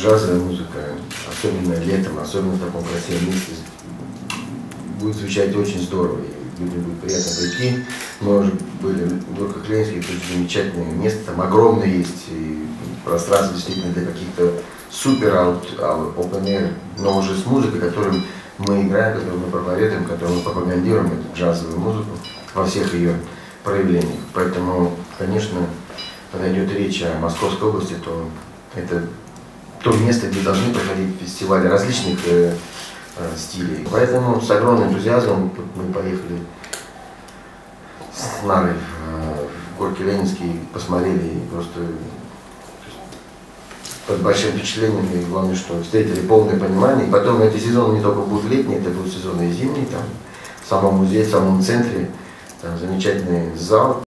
джазовая музыка, особенно летом, особенно в таком красивом месте, будет звучать очень здорово. И людям будет приятно прийти. Мы уже были в Горках Ленинских, это замечательное место, там огромное есть, и пространство действительно для каких-то супер open air, но уже с музыкой, которую мы играем, которую мы проповедуем, которую мы пропагандируем, эту джазовую музыку во всех ее проявлениях. Поэтому, конечно, когда идет речь о Московской области, то это то место, где должны проходить фестивали различных э, э, стилей. Поэтому с огромным энтузиазмом мы поехали с Нарой э, в Горки Ленинский, посмотрели и просто под большим впечатлением, и главное, что встретили полное понимание. И потом эти сезоны не только будут летние, это будут сезоны и зимние, там, в самом музее, в самом центре, там замечательный зал,